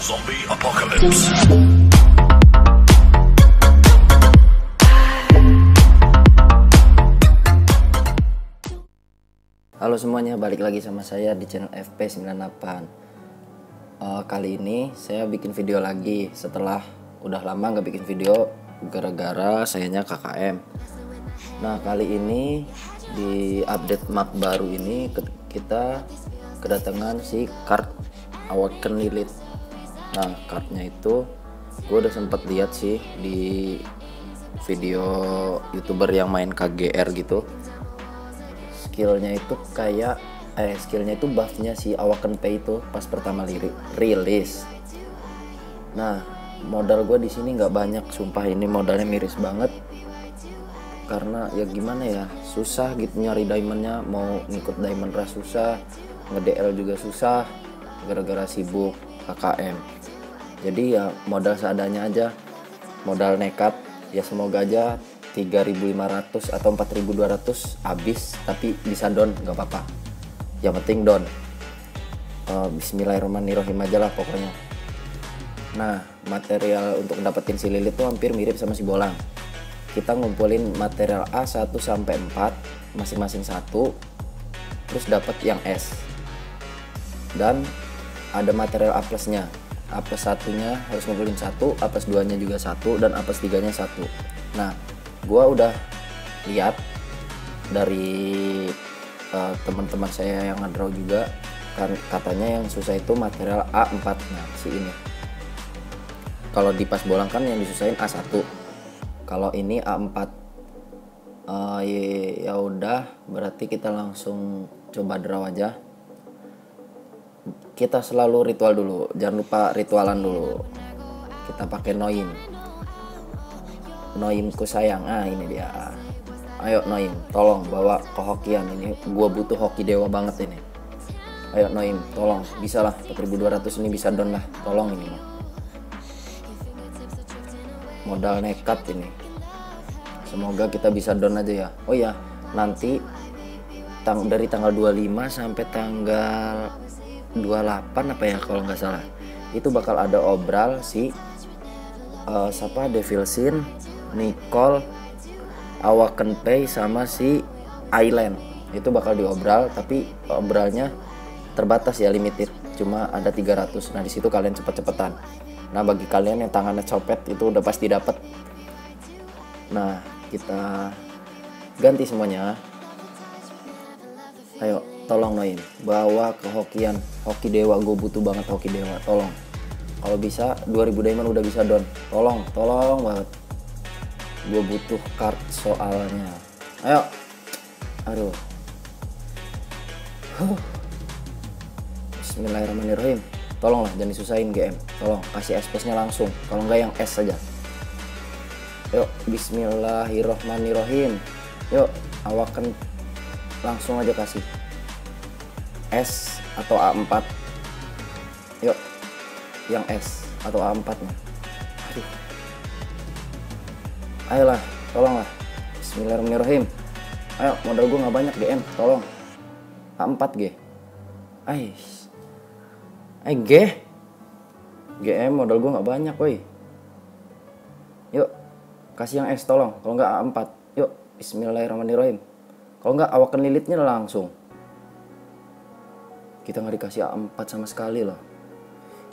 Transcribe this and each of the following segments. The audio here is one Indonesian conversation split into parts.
Zombie apocalypse. Halo semuanya, balik lagi sama saya di channel FP98 Eh, Kali ini saya bikin video lagi. Setelah udah lama nggak bikin video gara-gara sayanya KKM Nah kali ini di update map baru ini kita kedatangan si card Awaken Lilith Nah cardnya itu gue udah sempet lihat sih di video youtuber yang main KGR gitu. Skillnya itu kayak eh skillnya itu buffnya si Awaken Pay itu pas pertama liri, rilis. Nah modal gue di sini nggak banyak sumpah ini modalnya miris banget. Karena ya gimana ya susah gitu nyari diamondnya mau ngikut diamond rush susah nge-DL juga susah gara-gara sibuk KKM jadi ya modal seadanya aja. Modal nekat ya semoga aja 3.500 atau 4.200 habis tapi bisa don nggak apa-apa. Yang penting don. Eh, Bismillahirrahmanirrahim aja lah pokoknya. Nah material untuk dapetin si lilit tuh hampir mirip sama si bolang. Kita ngumpulin material A 1 sampai 4 masing-masing satu terus dapat yang S. Dan ada material A plusnya A satunya harus ngumpulin satu A plus 2 nya juga satu dan A plus 3 nya satu. Nah gua udah lihat dari eh, teman-teman saya yang ngedraw juga kan katanya yang susah itu material A4 nya si ini. Kalau di pas bolang kan yang disusahin A1 kalau ini A4 Eh, ya udah berarti kita langsung coba draw aja kita selalu ritual dulu. Jangan lupa ritualan dulu. Kita pakai noim. Noimku sayang. Ah ini dia. Ayo noim tolong bawa ke hokian ini gua butuh hoki dewa banget ini. Ayo noim tolong. Bisa lah 4200 ini bisa don lah. Tolong ini. Modal nekat ini. Semoga kita bisa don aja ya. Oh ya nanti tang dari tanggal 25 sampai tanggal 28 apa ya kalau nggak salah. Itu bakal ada obral si eh, siapa? Devil Sin, Nicole, Awaken Pay sama si Island. Itu bakal diobral tapi obralnya terbatas ya limited. Cuma ada 300 nah di situ kalian cepet-cepetan. Nah bagi kalian yang tangannya copet itu udah pasti dapat nah kita ganti semuanya. Ayo tolong Noin. Bawa ke hokian. Hoki dewa gue butuh banget hoki dewa. Tolong. Kalau bisa 2000 diamond udah bisa don. Tolong tolong banget. Gue butuh card soalnya. Ayo. Aduh. Huh. Bismillahirrahmanirrahim. Tolonglah jangan disusahin GM tolong kasih S nya langsung. Kalau enggak yang S saja. Yuk Bismillahirrahmanirrahim. Yuk awakan. Langsung aja kasih S atau A4 yuk yang S atau A4 nya aduh. Ayolah tolonglah. Bismillahirrahmanirrahim. Ayo modal gue nggak banyak GM tolong. A4 G. Ais Eh G? GM modal gue nggak banyak woi. Yuk kasih yang S tolong. Kalau nggak A4 yuk Bismillahirrahmanirrahim. Kalau nggak awakan lilitnya langsung kita nggak dikasih A4 sama sekali loh.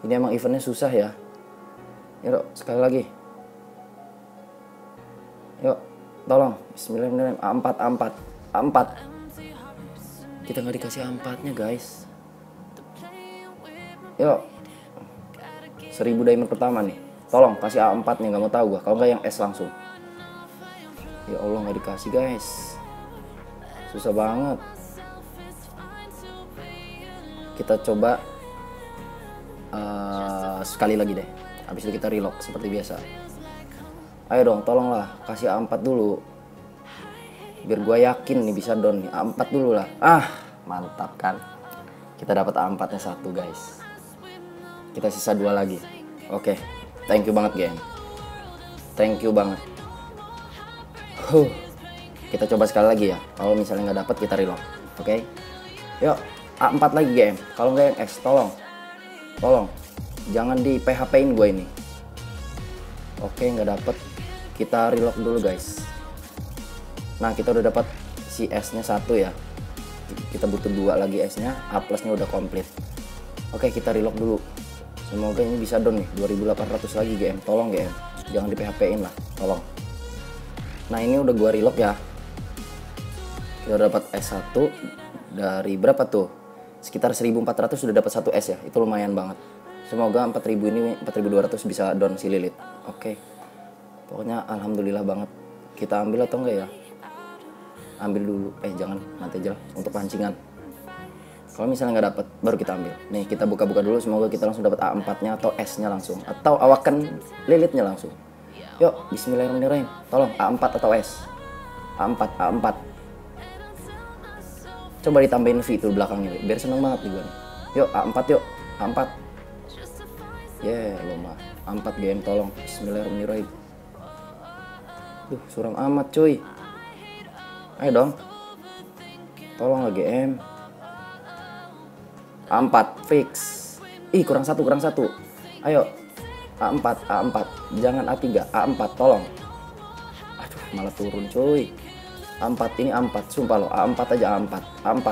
Ini emang eventnya susah ya. Yuk sekali lagi. Yuk tolong. Bismillahirrahmanirrahim. A4 A4 A4 kita nggak dikasih A4 nya guys. Yuk. Seribu diamond pertama nih. Tolong kasih A4 nya nggak mau tahu gua. Kalau nggak yang S langsung. Ya Allah nggak dikasih guys. Susah banget kita coba eh, sekali lagi deh. Habis itu kita reload seperti biasa. Ayo dong tolonglah kasih A4 dulu. Biar gue yakin nih bisa don nih. A4 dulu lah. Ah mantap kan? Kita dapat A4 nya satu guys. Kita sisa dua lagi. Oke. Thank you banget geng. Thank you banget. Huh. kita coba sekali lagi ya. Kalau misalnya nggak dapat kita reload. Oke? Yuk A4 lagi game kalau nggak yang S tolong. Tolong. Jangan di PHP in gue ini. Oke nggak dapet. Kita relock dulu guys. Nah kita udah dapat si S nya satu ya. Kita butuh dua lagi S nya A plusnya udah komplit. Oke kita relock dulu. Semoga ini bisa down nih. 2800 lagi GM tolong GM jangan di PHP in lah. Tolong. Nah ini udah gua relock ya. Kita dapat S1 dari berapa tuh sekitar 1400 sudah dapat satu S ya. Itu lumayan banget. Semoga 4000 ini 4200 bisa down si Lilith. Oke. Pokoknya alhamdulillah banget. Kita ambil atau enggak ya? Ambil dulu. Eh jangan. Nanti aja lah. Untuk pancingan. Kalau misalnya nggak dapat baru kita ambil. Nih kita buka-buka dulu. Semoga kita langsung dapat A4 nya atau S nya langsung. Atau awakan lilitnya langsung. Yuk bismillahirrahmanirrahim. Tolong A4 atau S? A4 A4 coba ditambahin V itu belakangnya biar seneng banget nih yuk A4 yuk A4 yeah mah A4 GM tolong bismillahirrahmanirrahim Duh, suram amat cuy. Ayo dong. Tolong lagi GM. A4 fix. Ih, kurang satu, kurang satu. Ayo. A4, A4. Jangan A3, A4, tolong. Aduh, malah turun cuy. A4 ini A4, sumpah lo. A4 aja A4, A4.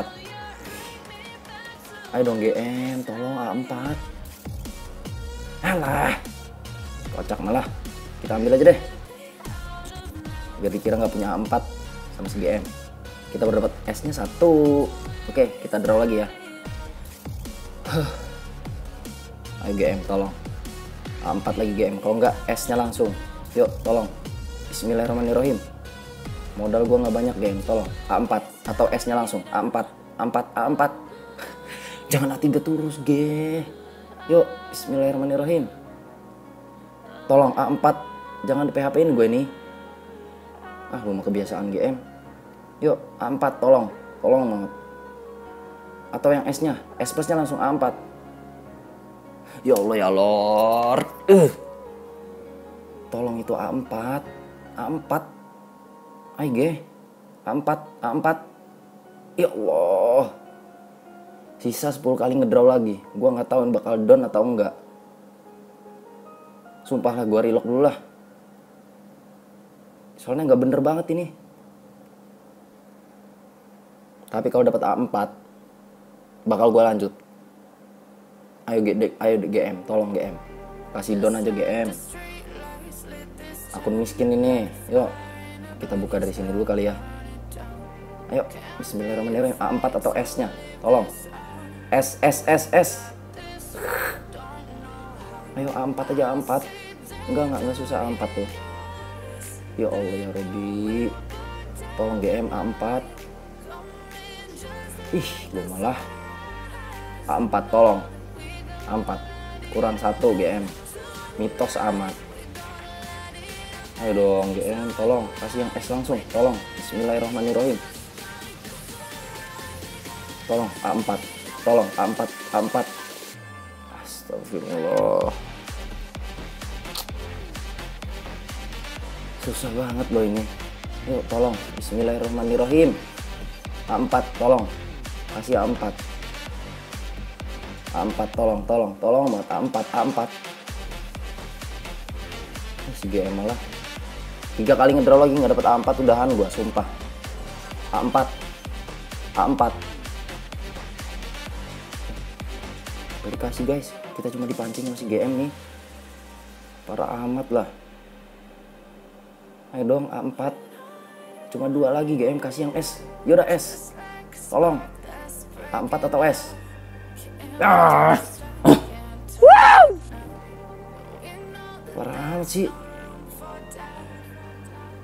Ayo dong GM, tolong A4. Alah. Kocak malah. Kita ambil aja deh biar dikira nggak punya 4 sama si GM kita baru dapat S nya satu oke kita draw lagi ya ayo GM tolong A4 lagi GM kalau nggak S nya langsung yuk tolong Bismillahirrahmanirrahim modal gua nggak banyak game tolong A4 atau S nya langsung A4 A4 A4 jangan A3 terus G yuk Bismillahirrahmanirrahim. Tolong A4 jangan di PHP in gue nih ah gue mau kebiasaan GM yuk A4 tolong. Tolong banget. Atau yang S nya S plus nya langsung A4 ya Allah ya Lord. Uh. tolong itu A4 A4 AIG A4 A4 ya Allah. Sisa 10 kali ngedraw lagi. Gua nggak tahu bakal down atau enggak. Sumpah lah gua relock dulu lah. Soalnya nggak bener banget ini. Tapi kalau dapat A4 bakal gue lanjut. Ayo G ayo GM tolong GM kasih don aja GM akun miskin ini. Yuk kita buka dari sini dulu kali ya. Ayo Bismillahirrahmanirrahim. A4 atau S nya tolong. S S S S. Ayo A4 aja A4 enggak enggak enggak susah A4 tuh. Ya Allah ya Robi tolong GM A4 ih gue malah. A4 tolong. A4 kurang satu GM mitos amat ayo dong GM tolong kasih yang S langsung tolong. Bismillahirrahmanirrahim. Tolong A4 tolong A4 A4 Astagfirullah. Susah banget loh ini. Yuk tolong Bismillahirrahmanirrahim. A4 tolong kasih A4 A4 tolong tolong tolong banget A4 A4 si GM malah tiga kali ngedraw lagi nggak dapet A4 udahan gua sumpah. A4 A4 kasih guys. Kita cuma dipancing masih GM nih. Parah amat lah. Ayo dong A4 cuma dua lagi GM kasih yang S. Yaudah S. Tolong. A4 atau S? Ah. wow. parah sih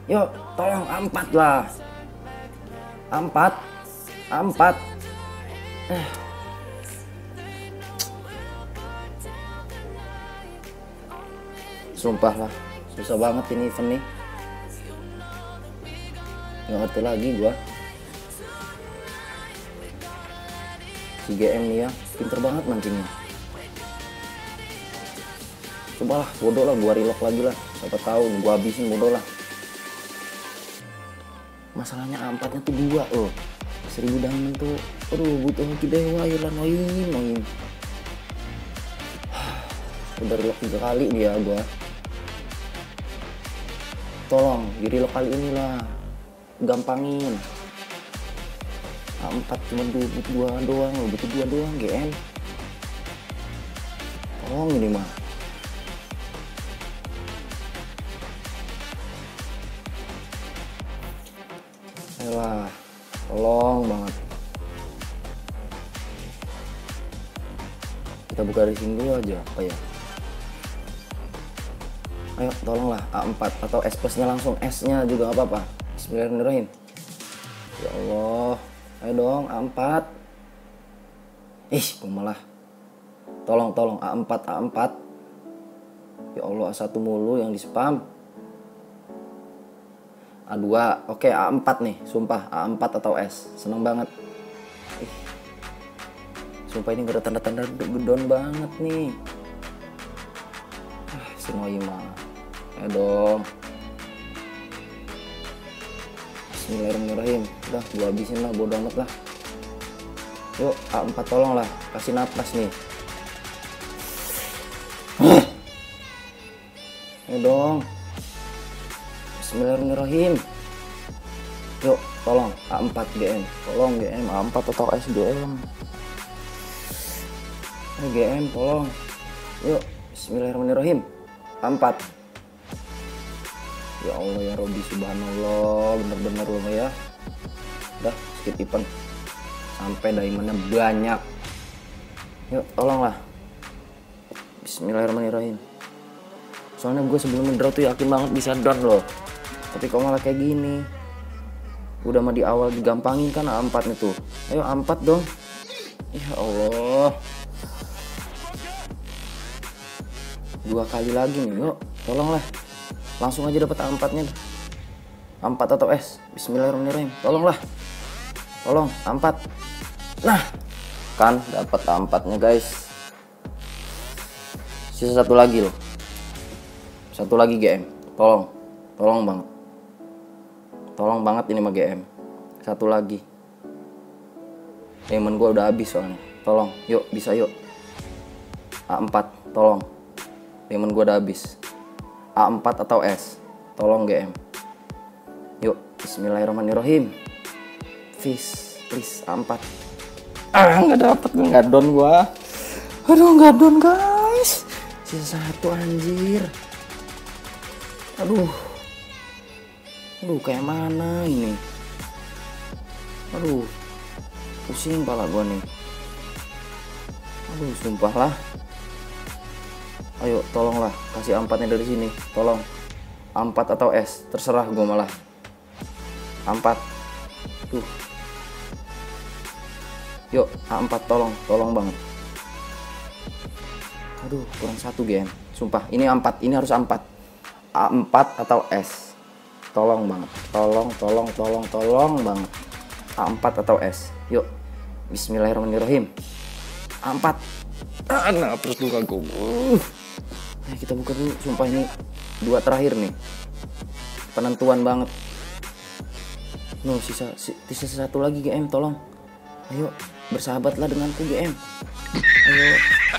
yuk tolong A4 lah. A4 A4 eh. sumpah lah susah banget ini event nih. Nggak ngerti lagi gua. Si GM nih ya pinter banget mancingnya. Coba lah bodoh lah gua relock lagi lah. Siapa tahu gua habisin bodoh lah masalahnya A4 nya tuh dua loh seribu diamond tuh aduh butuh hoki dewa lah noin noin. Udah relock tiga kali dia gua. Tolong di relock kali inilah. Gampangin. A4 cuma dua, dua doang lo butuh dua doang GM tolong ini mah buka racing dulu aja, apa ya? Ayo, tolonglah A4 atau S plusnya langsung S-nya juga nggak apa-apa. Bismillahirrahmanirrahim. Ya Allah, ayo dong A4. Ih, gua malah. Tolong, tolong A4, A4. Ya Allah, A1 mulu yang di spam. A2 oke A4 nih sumpah A4 atau S seneng banget. Sumpah ini gak ada tanda-tanda gedon banget nih. Ah, si Noima ya dong. Bismillahirrahmanirrahim. Udah gua habisin lah bodo amat lah. Yuk A4 tolong lah kasih nafas nih. Ya dong. Bismillahirrahmanirrahim. Yuk, tolong A4 GM. Tolong GM A4 atau SGM. GM, tolong. Yuk, Bismillahirrahmanirrahim. A4. Ya Allah ya Robi subhanallah, bener-bener loh ya. Udah, skip event. Sampai diamondnya banyak. Yuk, tolonglah. Bismillahirrahmanirrahim. Soalnya gue sebelum draw tuh yakin banget bisa down loh tapi kok malah kayak gini udah mah di awal digampangin kan A4 nya tuh ayo A4 dong ya Allah dua kali lagi nih yuk. Tolonglah. Langsung aja dapat A4 nya A4 atau S. Bismillahirrahmanirrahim. Tolonglah. Tolong A4 nah kan dapat A4 nya guys. Sisa satu lagi loh. Satu lagi GM tolong. Tolong banget. Tolong banget ini mah GM satu lagi. Temen gue udah habis soalnya. Tolong. Yuk bisa yuk. A4 tolong temen gue udah habis. A4 atau S? Tolong GM yuk Bismillahirrahmanirrahim. Fish please A4 ah nggak dapet gue nggak down gue aduh nggak down guys. Sisa satu anjir. Aduh. Aduh kayak mana ini? Aduh. Pusing pala gua nih. Aduh sumpah lah ayo tolonglah kasih ampatnya dari sini. Tolong. Ampat atau es terserah gua malah. Ampat. Tuh. Yuk A4 tolong. Tolong banget. Aduh kurang satu game sumpah ini A4 ini harus A4 A4 atau S tolong banget. Tolong tolong tolong tolong banget. A4 atau S yuk. Bismillahirrahmanirrahim. A4 ah, nah terus luka gue nah, kita buka dulu. Sumpah ini dua terakhir nih. Penentuan banget. No sisa sisa satu lagi GM tolong. Ayo bersahabatlah denganku GM ayo.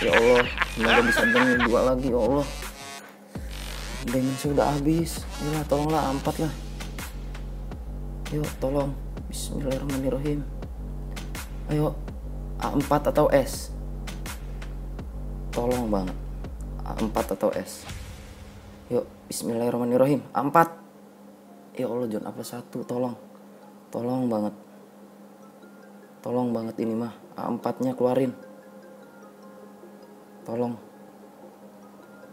Ya Allah semoga bisa dengan dua lagi ya Allah. Dimensi udah habis. Ya tolonglah empat lah yuk tolong. Bismillahirrahmanirrahim. Ayo A4 atau S? Tolong banget A4 atau S. Yuk Bismillahirrahmanirrahim. A4 ya Allah John apa satu? Tolong. Tolong banget. Tolong banget ini mah. A4 nya keluarin. Tolong.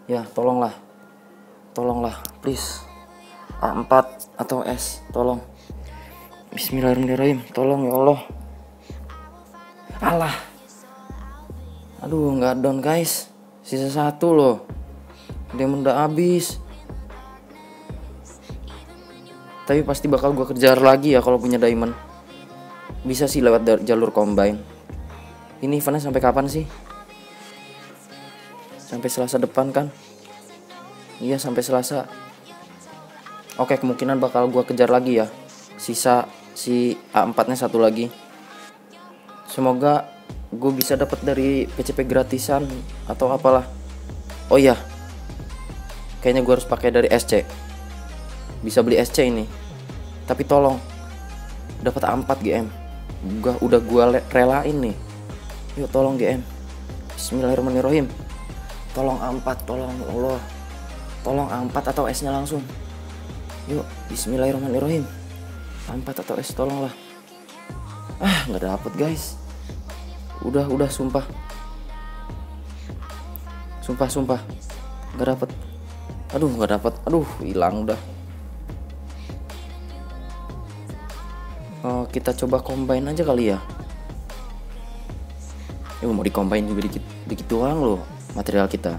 Ya tolonglah. Tolonglah please. A4 atau S tolong. Bismillahirrahmanirrahim. Tolong ya Allah. Alah aduh nggak down guys sisa satu loh. Dia udah habis. Tapi pasti bakal gue kejar lagi ya kalau punya diamond. Bisa sih lewat jalur combine. Ini eventnya sampai kapan sih? Sampai selasa depan kan? Iya sampai selasa. Oke kemungkinan bakal gue kejar lagi ya. Sisa si A4 nya satu lagi. Semoga gue bisa dapat dari PCP gratisan atau apalah. Oh iya. Kayaknya gue harus pakai dari SC bisa beli SC ini. Tapi tolong dapat A4 GM gua udah gua relain nih. Yuk tolong GM Bismillahirrahmanirrahim. Tolong A4 tolong ya Allah. Tolong A4 atau S nya langsung. Yuk Bismillahirrahmanirrahim. A4 atau S tolonglah. Ah nggak dapet guys udah udah sumpah. Sumpah sumpah. Nggak dapet. Aduh nggak dapet. Aduh hilang udah. Oh, kita coba combine aja kali ya. Yuk mau dikombain juga dikit dikit doang loh material kita.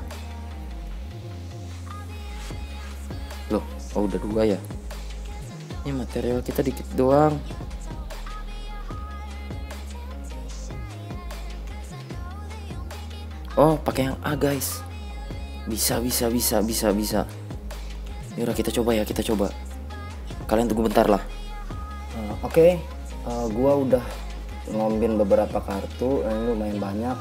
Loh oh udah dua ya. Ini material kita dikit doang pakai yang A guys bisa bisa bisa bisa bisa. Yaudah kita coba ya kita coba. Kalian tunggu bentar lah. Uh, oke. Okay. uh, gua udah ngombin beberapa kartu ini lumayan banyak.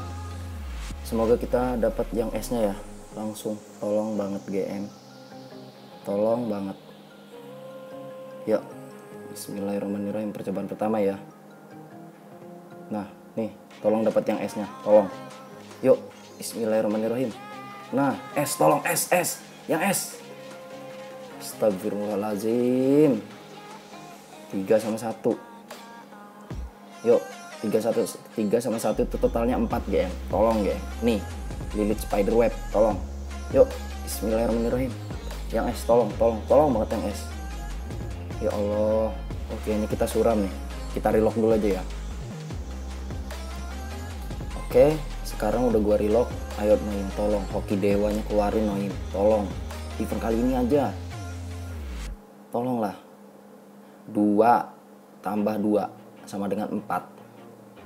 Semoga kita dapat yang S nya ya. Langsung tolong banget GM tolong banget. Ya Bismillahirrahmanirrahim percobaan pertama ya. Nah nih tolong dapat yang S nya tolong. Yuk Bismillahirrahmanirrahim. Nah S tolong S S. Yang S. Astagfirullahaladzim. 3 sama 1 yuk 3 satu 3 sama 1 itu totalnya 4 GM tolong GM nih lilit spider web tolong. Yuk Bismillahirrahmanirrahim. Yang S tolong tolong tolong banget yang S. Ya Allah. Oke ini kita suram nih. Kita relock dulu aja ya. Oke sekarang udah gua relock ayo Noim tolong. Hoki dewanya keluarin Noim. Tolong. Event kali ini aja. Tolonglah. 2 tambah 2 sama dengan 4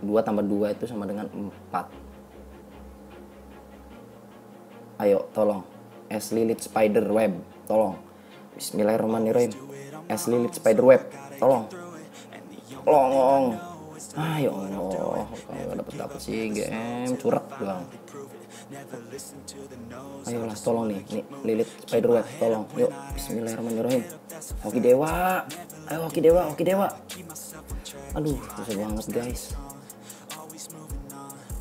2 tambah 2 itu sama dengan 4 ayo tolong. Es lilit spider web tolong. Bismillahirrahmanirrahim. Es lilit spider web tolong. Tolong ayo Allah kalau dapet dapet sih game curhat bang ayolah tolong nih nih lilit spider web tolong. yuk bismillahirrahmanirrahim. Hoki dewa ayo hoki dewa hoki dewa. aduh susah banget guys.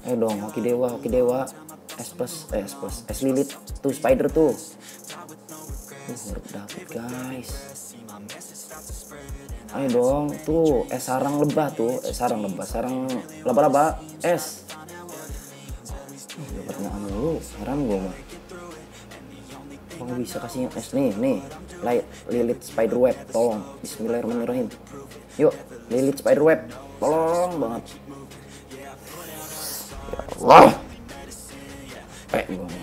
ayo dong hoki dewa hoki dewa. S plus eh S plus S lilit tuh spider tuh. uh dapet guys ayo dong tuh S sarang lebah tuh S sarang lebah sarang laba-laba S uh, dapatnya mulu heran gue mah. Oh bisa kasih yang S nih nih light lilit spider web tolong. Bismillahirrahmanirrahim. Yuk lilit spider web tolong banget. Allah. Eh gue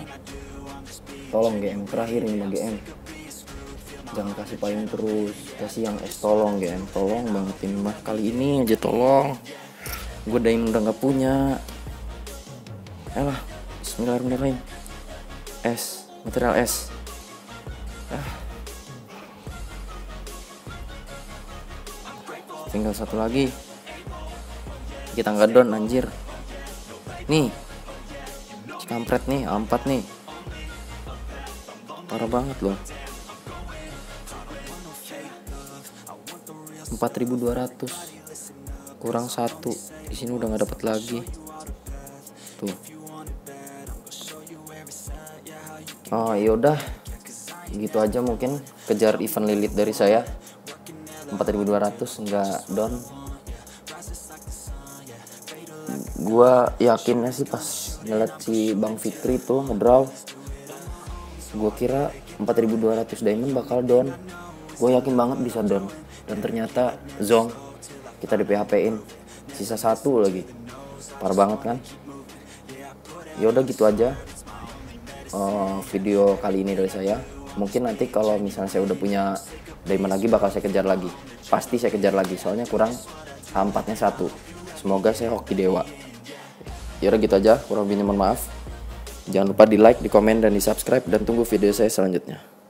tolong GM terakhir ini GM jangan kasih payung terus. Kasih yang es tolong GM tolong banget ini mah. Kali ini aja tolong. Gue daim udah nggak punya. Eh lah Bismillahirrahmanirrahim. Es material es. Ah. tinggal satu lagi. Kita nggak down anjir. Nih. Kampret nih A4 nih. Parah banget loh 4200 kurang satu. Di sini udah nggak dapat lagi. Tuh. Oh yaudah gitu aja mungkin kejar event lilit dari saya. 4200 nggak down. Gua yakinnya sih pas ngeliat si Bang Fikri tuh ngedraw gua kira 4200 diamond bakal down. Gue yakin banget bisa down dan ternyata zong kita di PHP in sisa satu lagi. Parah banget kan? Yaudah gitu aja uh, video kali ini dari saya. Mungkin nanti kalau misalnya saya udah punya diamond lagi bakal saya kejar lagi. Pasti saya kejar lagi soalnya kurang H4 nya satu. Semoga saya hoki dewa. Ya udah gitu aja kurang lebihnya mohon maaf. Jangan lupa di like di komen dan di subscribe dan tunggu video saya selanjutnya